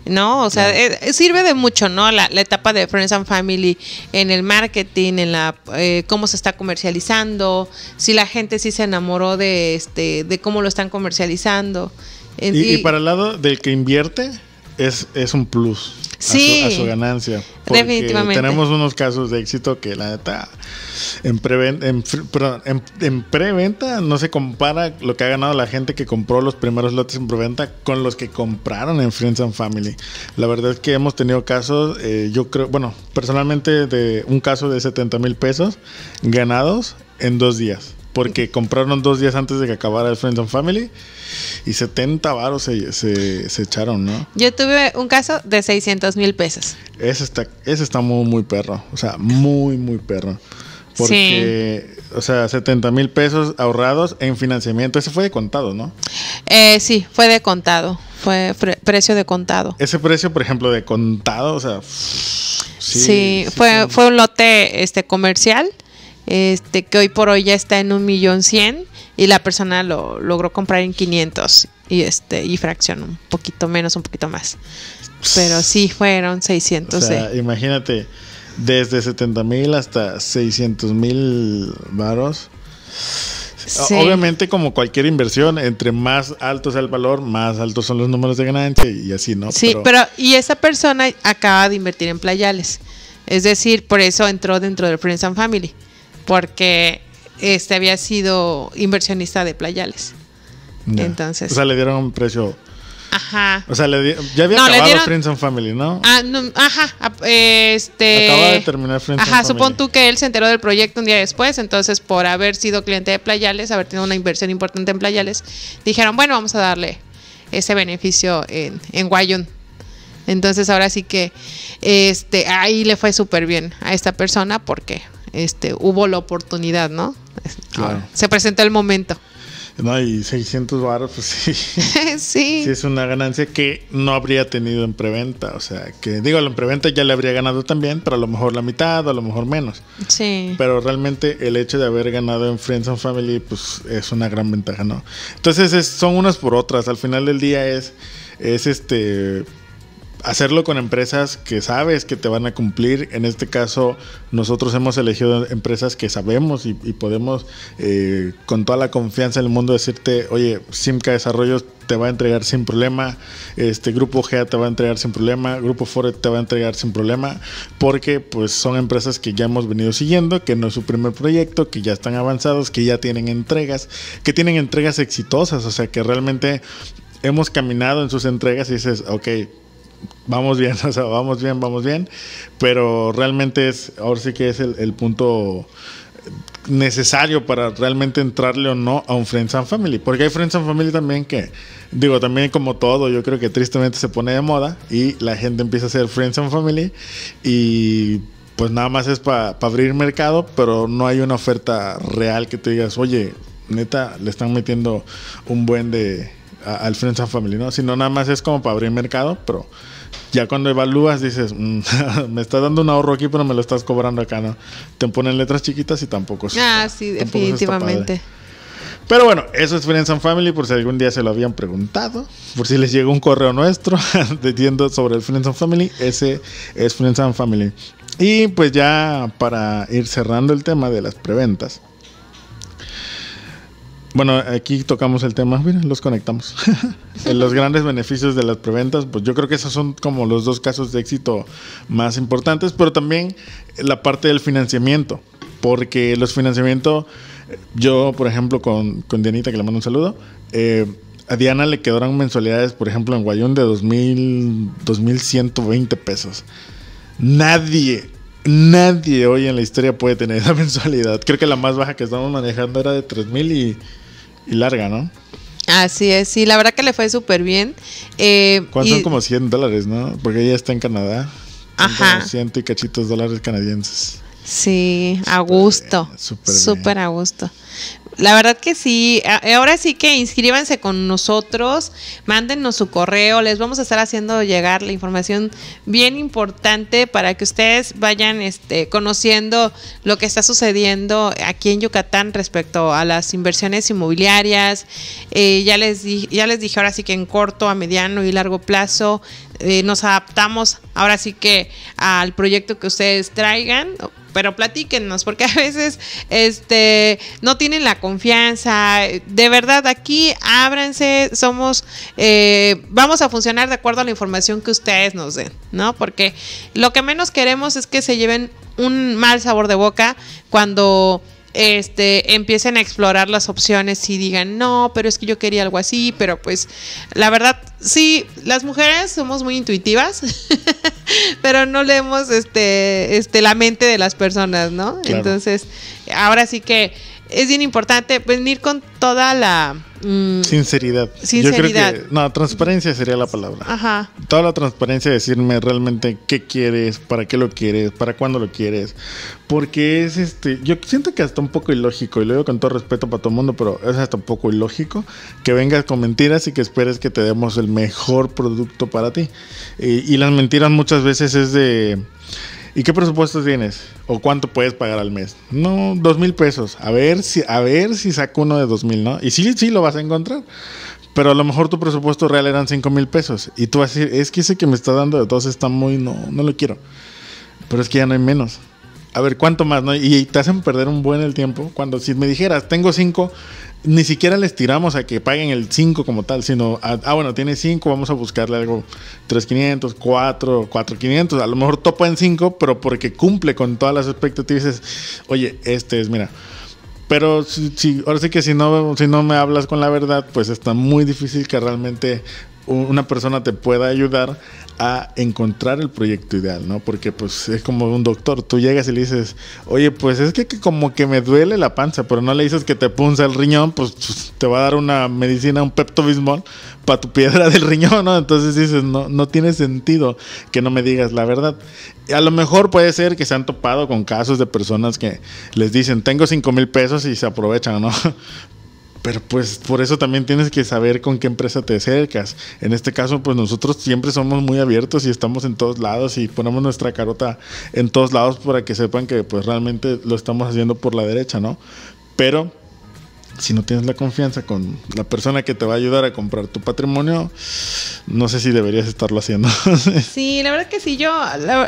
¿no? O sea, Claro. eh, sirve de mucho, ¿no? La, la etapa de Friends and Family en el marketing, en la eh, cómo se está comercializando, si la gente sí se enamoró de este, de cómo lo están comercializando. Y para el lado del que invierte, es, es un plus. a su- Sí. A su, ganancia. Porque Definitivamente. Tenemos unos casos de éxito que la neta, en, preven- en, fr- perdón, en, en preventa no se compara lo que ha ganado la gente que compró los primeros lotes en preventa con los que compraron en Friends and Family. La verdad es que hemos tenido casos, eh, yo creo, bueno, personalmente de un caso de 70 mil pesos ganados en dos días. Porque compraron dos días antes de que acabara el Friends and Family y 70 varos se, se, se echaron, ¿no? Yo tuve un caso de 600 mil pesos. Ese está, ese está muy, muy perro. O sea, muy, muy perro. Porque, o sea, 70 mil pesos ahorrados en financiamiento. Ese fue de contado, ¿no? Eh, sí, fue de contado. Fue fre- precio de contado. Ese precio, por ejemplo, de contado, o sea. Sí, Sí, fue, fue un lote este comercial, este, que hoy por hoy ya está en un millón cien y la persona lo logró comprar en 500 y este y fracción un poquito menos, un poquito más. Pero sí fueron O 600 sea, de- imagínate, desde 70 mil hasta 600 mil varos. Sí. Obviamente, como cualquier inversión, entre más alto sea el valor, más altos son los números de ganancia y así, ¿no? Sí, pero, y esa persona acaba de invertir en playales. Es decir, por eso entró dentro del Friends and Family, porque este había sido inversionista de playales. Ya. entonces- O sea, le dieron un precio. Ajá. O sea, le di- ya había No, acabado dieron- Friends and Family, ¿no? Ah, no, ajá, este... Acaba de terminar Friends and Ajá, Family. supón tú que él se enteró del proyecto un día después, entonces por haber sido cliente de Playales, haber tenido una inversión importante en Playales, dijeron, bueno, vamos a darle ese beneficio en, en Guayun. Entonces ahora sí que este ahí le fue súper bien a esta persona porque este hubo la oportunidad, ¿no? Claro. Se presentó el momento. No, y 600 baros, pues sí. sí. Sí, es una ganancia que no habría tenido en preventa. O sea, que digo, en preventa ya le habría ganado también, pero a lo mejor la mitad, a lo mejor menos. Sí. Pero realmente el hecho de haber ganado en Friends and Family, pues es una gran ventaja, ¿no? Entonces es- son unas por otras. Al final del día es, es este hacerlo con empresas que sabes que te van a cumplir. En este caso, nosotros hemos elegido empresas que sabemos y, podemos eh, con toda la confianza del mundo decirte, oye, Simca Desarrollos te va a entregar sin problema, este Grupo GEA te va a entregar sin problema, Grupo Foret te va a entregar sin problema, porque pues son empresas que ya hemos venido siguiendo, que no es su primer proyecto, que ya están avanzados, que ya tienen entregas, que tienen entregas exitosas, o sea que realmente hemos caminado en sus entregas y dices, ok, vamos bien, o sea, vamos bien, vamos bien, pero realmente es, ahora sí que es el, punto necesario para realmente entrarle o no a un Friends and Family, porque hay Friends and Family también que, digo, también como todo, yo creo que tristemente se pone de moda y la gente empieza a hacer Friends and Family y pues nada más es para abrir mercado, pero no hay una oferta real que te digas, oye, neta, le están metiendo un buen de a- al Friends and Family, ¿no? Sino nada más es como para abrir mercado, pero ya cuando evalúas dices, "Mm, me estás dando un ahorro aquí, pero me lo estás cobrando acá, ¿no? Te ponen letras chiquitas y tampoco se Ah, sí, definitivamente. Pero bueno, eso es Friends and Family, por si algún día se lo habían preguntado, por si les llegó un correo nuestro diciendo sobre el Friends and Family, ese es Friends and Family. Y pues ya para ir cerrando el tema de las preventas. Bueno, aquí tocamos el tema, mira, los conectamos. Los grandes beneficios de las preventas, pues yo creo que esos son como los dos casos de éxito más importantes, pero también la parte del financiamiento, porque los financiamientos, yo por ejemplo con, con Dianita, que le mando un saludo, eh, a Diana le quedaron mensualidades, por ejemplo, en Guayón de 2000, 2120 pesos. Nadie, nadie hoy en la historia puede tener esa mensualidad. Creo que la más baja que estamos manejando era de 3000 y, y larga, ¿no? Así es, sí, la verdad que le fue súper bien. Eh, ¿Cuántos y- son como 100 dólares, no? Porque ella está en Canadá. Ajá. como 100 y cachitos dólares canadienses. Sí, a gusto. súper a gusto. La verdad que sí. A- Ahora sí que inscríbanse con nosotros, mándennos su correo, les vamos a estar haciendo llegar la información bien importante para que ustedes vayan este, conociendo lo que está sucediendo aquí en Yucatán respecto a las inversiones inmobiliarias. Eh, ya, les di- ya les dije ahora sí que en corto, a mediano y largo plazo eh, nos adaptamos ahora sí que al proyecto que ustedes traigan pero platíquenos, porque a veces este, no tienen la confianza. De verdad, aquí ábranse, somos, eh, vamos a funcionar de acuerdo a la información que ustedes nos den, ¿no? Porque lo que menos queremos es que se lleven un mal sabor de boca cuando este, empiecen a explorar las opciones y digan, no, pero es que yo quería algo así, pero pues la verdad, sí, las mujeres somos muy intuitivas, pero no leemos este, este, la mente de las personas, ¿no? Claro. Entonces, ahora sí que es bien importante venir con toda la... mm, Sinceridad. Sinceridad. Yo creo que, no, transparencia sería la palabra. ajá. Toda la transparencia, decirme realmente qué quieres, para qué lo quieres, para cuándo lo quieres. Porque es este, yo siento que hasta un poco ilógico, y lo digo con todo respeto para todo el mundo, pero es hasta un poco ilógico que vengas con mentiras y que esperes que te demos el mejor producto para ti. Y, y las mentiras muchas veces es de... ¿Y qué presupuesto tienes? ¿O cuánto puedes pagar al mes? No, dos mil pesos. A ver si, a ver si saco uno de dos mil, ¿no? Y sí, sí lo vas a encontrar. Pero a lo mejor tu presupuesto real eran cinco mil pesos. Y tú vas a decir, es que ese que me está dando de dos está muy, no, no lo quiero. Pero es que ya no hay menos. A ver, ¿cuánto más? No? Y te hacen perder un buen el tiempo. Cuando si me dijeras, tengo cinco, ni siquiera les tiramos a que paguen el 5 como tal, sino, a- ah, bueno, tiene 5, vamos a buscarle algo 3.500, 4, 4.500, a lo mejor topa en 5, pero porque cumple con todas las expectativas, dices, oye, este es, mira, pero si, si- ahora sí que si no, si no me hablas con la verdad, pues está muy difícil que realmente una persona te pueda ayudar a encontrar el proyecto ideal, ¿no? Porque pues es como un doctor, tú llegas y le dices, oye, pues es que, como que me duele la panza, pero no le dices que te punza el riñón, pues, pues, te va a dar una medicina, un Pepto-Bismol para tu piedra del riñón, ¿no? Entonces dices, no, no tiene sentido que no me digas la verdad. A lo mejor puede ser que se han topado con casos de personas que les dicen, tengo cinco mil pesos y se aprovechan, ¿no? Pero pues por eso también tienes que saber con qué empresa te acercas. En este caso, pues nosotros siempre somos muy abiertos y estamos en todos lados y ponemos nuestra carota en todos lados para que sepan que pues realmente lo estamos haciendo por la derecha, ¿no? Pero si no tienes la confianza con la persona que te va a ayudar a comprar tu patrimonio, no sé si deberías estarlo haciendo. sí, la verdad que sí, yo,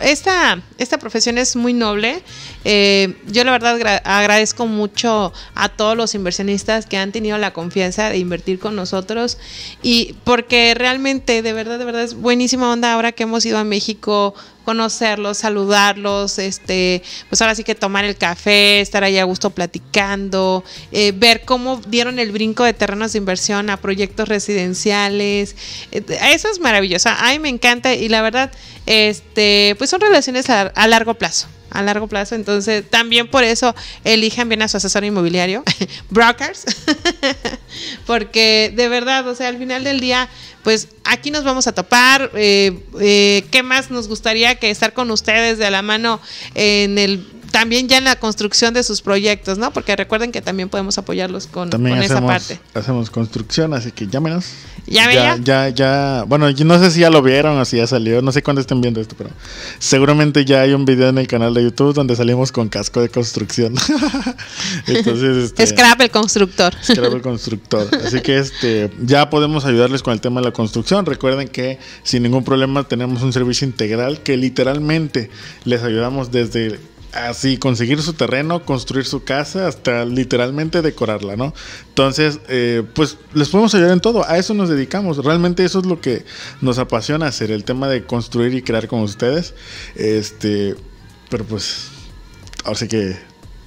esta, esta profesión es muy noble. Eh, yo la verdad agradezco mucho a todos los inversionistas que han tenido la confianza de invertir con nosotros y porque realmente, de verdad, de verdad es buenísima onda ahora que hemos ido a México conocerlos, saludarlos, este, pues ahora sí que tomar el café, estar ahí a gusto platicando, eh, ver cómo dieron el brinco de terrenos de inversión a proyectos residenciales. Eh, eso es maravilloso. A mí me encanta y la verdad, este, pues son relaciones a, largo plazo a largo plazo. Entonces, también por eso elijan bien a su asesor inmobiliario, brokers, porque de verdad, o sea, al final del día, pues aquí nos vamos a topar. Eh, eh, ¿Qué más nos gustaría que estar con ustedes de la mano en el también ya en la construcción de sus proyectos, ¿no? Porque recuerden que también podemos apoyarlos con, esa parte. Hacemos construcción, así que llámenos. ¿Ya, ya, ya, ya, bueno, yo no sé si ya lo vieron o si ya salió, no sé cuándo estén viendo esto, pero seguramente ya hay un video en el canal de YouTube donde salimos con casco de construcción. Entonces, este, Scrap el constructor. Scrap el constructor. Así que este, ya podemos ayudarles con el tema de la construcción. Recuerden que sin ningún problema tenemos un servicio integral que literalmente les ayudamos desde así conseguir su terreno, construir su casa, hasta literalmente decorarla, ¿no? Entonces, eh, pues les podemos ayudar en todo, a eso nos dedicamos, realmente eso es lo que nos apasiona hacer, el tema de construir y crear con ustedes, este, pero pues, ahora sí que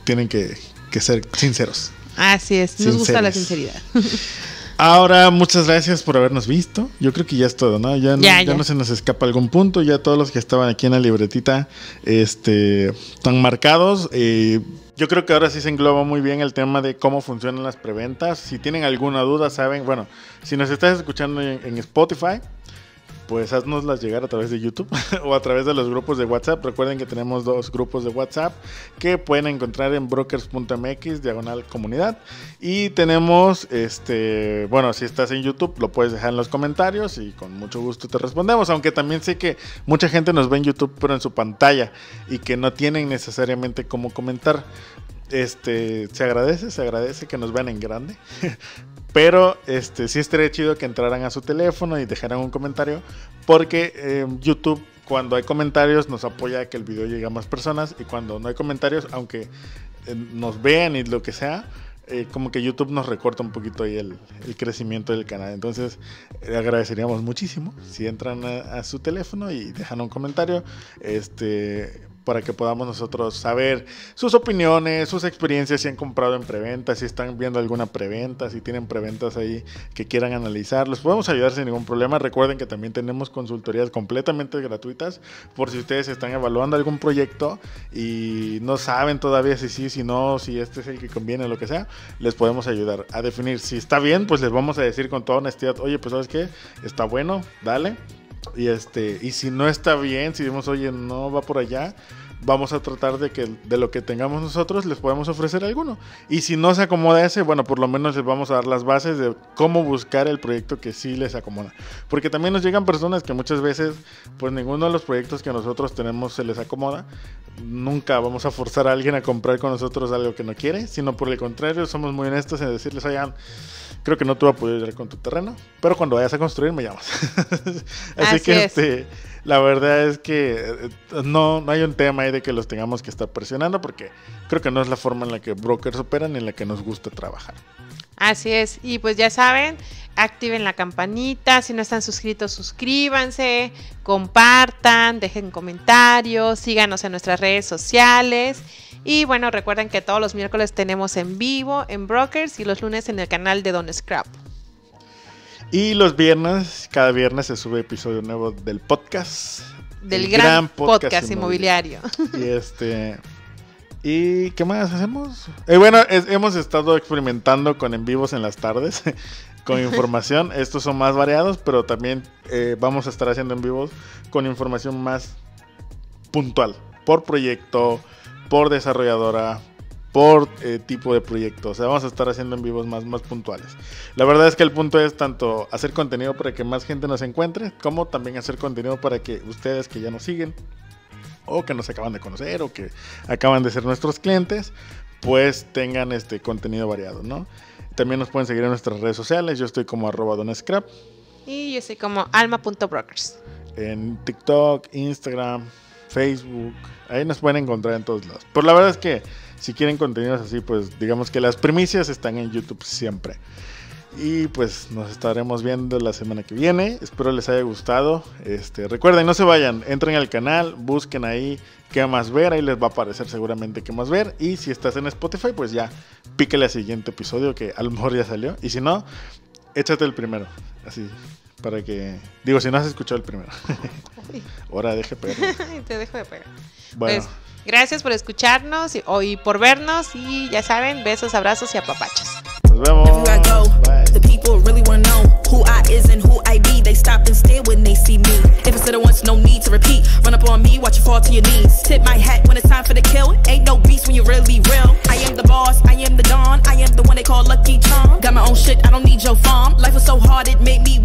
tienen que, ser sinceros. Así es, nos gusta la sinceridad. Ahora, muchas gracias por habernos visto. Yo creo que ya es todo, ¿no? Ya, no, se nos escapa algún punto. Ya todos los que estaban aquí en la libretita este, están marcados. Eh, yo creo que ahora sí se engloba muy bien el tema de cómo funcionan las preventas. Si tienen alguna duda, saben, bueno, si nos estás escuchando en Spotify, pues haznoslas llegar a través de YouTube o a través de los grupos de WhatsApp. Recuerden que tenemos dos grupos de WhatsApp que pueden encontrar en brokers.mx, diagonal comunidad. Y tenemos, este, bueno, si estás en YouTube, lo puedes dejar en los comentarios y con mucho gusto te respondemos. Aunque también sé que mucha gente nos ve en YouTube, pero en su pantalla y que no tienen necesariamente cómo comentar. Este, se agradece, se agradece que nos vean en grande. Pero este, sí estaría chido que entraran a su teléfono y dejaran un comentario. Porque eh, YouTube, cuando hay comentarios, nos apoya a que el video llegue a más personas. Y cuando no hay comentarios, aunque eh, nos vean y lo que sea, eh, como que YouTube nos recorta un poquito ahí el, crecimiento del canal. Entonces, agradeceríamos muchísimo si entran a, a, su teléfono y dejan un comentario. Este, para que podamos nosotros saber sus opiniones, sus experiencias, si han comprado en preventa, si están viendo alguna preventa, si tienen preventas ahí que quieran analizar. Los podemos ayudar sin ningún problema. Recuerden que también tenemos consultorías completamente gratuitas por si ustedes están evaluando algún proyecto y no saben todavía si sí, si no, si este es el que conviene, lo que sea. Les podemos ayudar a definir si está bien, pues les vamos a decir con toda honestidad, oye, pues sabes qué, está bueno, dale y este, y si no está bien, si decimos, oye, no va por allá, vamos a tratar de que de lo que tengamos nosotros les podemos ofrecer alguno. Y si no se acomoda ese, bueno, por lo menos les vamos a dar las bases de cómo buscar el proyecto que sí les acomoda. Porque también nos llegan personas que muchas veces, pues ninguno de los proyectos que nosotros tenemos se les acomoda. Nunca vamos a forzar a alguien a comprar con nosotros algo que no quiere, sino por el contrario, somos muy honestos en decirles, oigan, creo que no te voy a poder ir con tu terreno, pero cuando vayas a construir me llamas. Así, que este la verdad es que eh, no, no hay un tema ahí de que los tengamos que estar presionando porque creo que no es la forma en la que brokers operan y en la que nos gusta trabajar. Así es, y pues ya saben, activen la campanita, si no están suscritos, suscríbanse, compartan, dejen comentarios, síganos en nuestras redes sociales. Y bueno, recuerden que todos los miércoles tenemos en vivo en Brokers y los lunes en el canal de Don Scrap. Y los viernes, cada viernes se sube episodio nuevo del podcast. Del gran, podcast, inmobiliario. Y este. ¿Y qué más hacemos? Eh, bueno, hemos estado experimentando con en vivos en las tardes, con información. Estos son más variados, pero también eh, vamos a estar haciendo en vivos con información más puntual, por proyecto, por desarrolladora, por eh, tipo de proyecto. O sea, vamos a estar haciendo en vivos más, más puntuales. La verdad es que el punto es tanto hacer contenido para que más gente nos encuentre, como también hacer contenido para que ustedes que ya nos siguen, o que nos acaban de conocer, o que acaban de ser nuestros clientes, pues tengan este contenido variado, ¿no? También nos pueden seguir en nuestras redes sociales. Yo estoy como arroba donescrap. Y yo soy como alma.brokers. En TikTok, Instagram, Facebook. Ahí nos pueden encontrar en todos lados. Pero la verdad es que si quieren contenidos así, pues digamos que las primicias están en YouTube siempre. Y pues nos estaremos viendo la semana que viene. Espero les haya gustado. Este, recuerden, no se vayan, entren al canal, busquen ahí qué más ver. Ahí les va a aparecer seguramente qué más ver. Y si estás en Spotify, pues ya píquele al siguiente episodio que a lo mejor ya salió. Y si no, échate el primero. Así, para que. Digo, si no has escuchado el primero. Ahora deje pegar. Te dejo de pegar. Bueno. Pues, gracias por escucharnos y, y por vernos. Y ya saben, besos, abrazos y apapachos. Everywhere I go, the people really wanna know who I is and who I be. They stop and stare when they see me. If I said it once, no need to repeat. Run up on me, watch you fall to your knees. Tip my hat when it's time for the kill. Ain't no beast when you're really real. I am the boss, I am the don, I am the one they call Lucky Charm. Got my own shit, I don't need your farm. Life was so hard, it made me